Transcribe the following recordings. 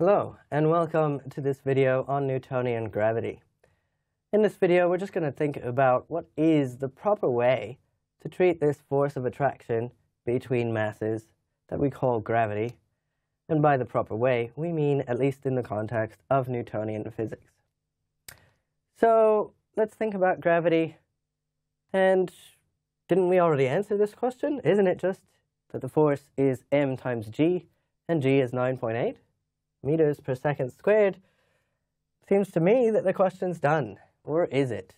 Hello, and welcome to this video on Newtonian gravity. In this video, we're just going to think about what is the proper way to treat this force of attraction between masses that we call gravity. And by the proper way, we mean at least in the context of Newtonian physics. So let's think about gravity. And didn't we already answer this question? Isn't it just that the force is m times g, and g is 9.8? Meters per second squared, seems to me that the question's done. Or is it?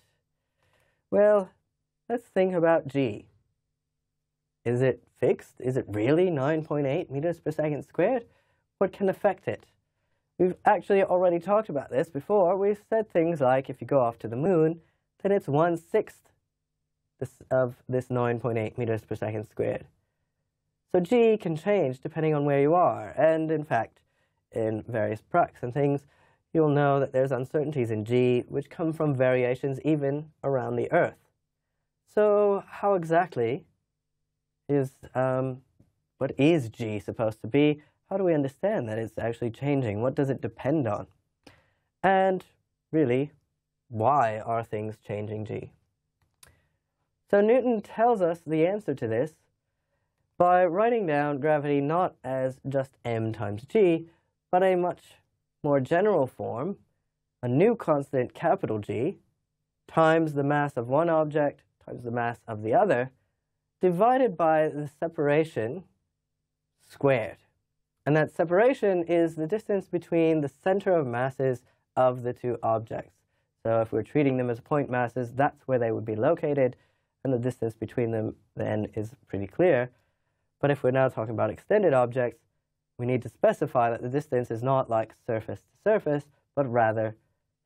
Well, let's think about g. Is it fixed? Is it really 9.8 meters per second squared? What can affect it? We've actually already talked about this before. We've said things like if you go off to the moon, then it's one-sixth of this 9.8 meters per second squared. So g can change depending on where you are. And in fact, in various pracs and things, you'll know that there's uncertainties in G which come from variations even around the Earth. So how exactly is, um, what is G supposed to be? How do we understand that it's actually changing? What does it depend on? And really, why are things changing G? So Newton tells us the answer to this by writing down gravity not as just m times g, but a much more general form, a new constant capital G times the mass of one object times the mass of the other divided by the separation squared. And that separation is the distance between the center of masses of the two objects. So if we're treating them as point masses, that's where they would be located, and the distance between them then is pretty clear. But if we're now talking about extended objects, we need to specify that the distance is not like surface to surface, but rather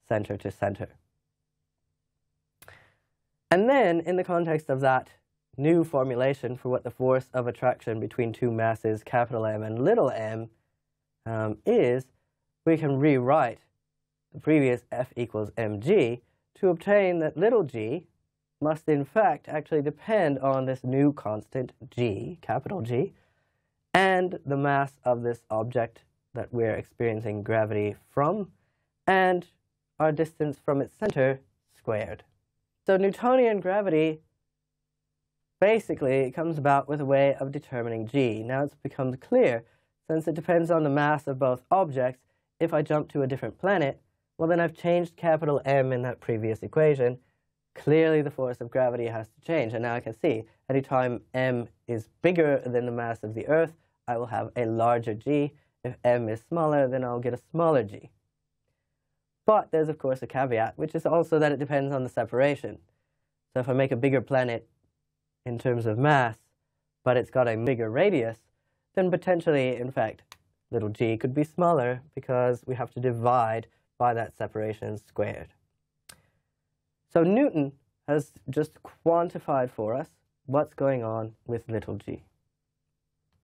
center to center. And then, in the context of that new formulation for what the force of attraction between two masses, capital M and little m, um, is, we can rewrite the previous F equals mg to obtain that little g must in fact actually depend on this new constant g, capital G, and the mass of this object that we're experiencing gravity from, and our distance from its center squared. So Newtonian gravity basically comes about with a way of determining g. Now it's become clear, since it depends on the mass of both objects, if I jump to a different planet, well then I've changed capital M in that previous equation. Clearly the force of gravity has to change, and now I can see anytime m is bigger than the mass of the Earth, I will have a larger g. If m is smaller, then I'll get a smaller g. But there's, of course, a caveat, which is also that it depends on the separation. So if I make a bigger planet in terms of mass, but it's got a bigger radius, then potentially, in fact, little g could be smaller because we have to divide by that separation squared. So Newton has just quantified for us what's going on with little g.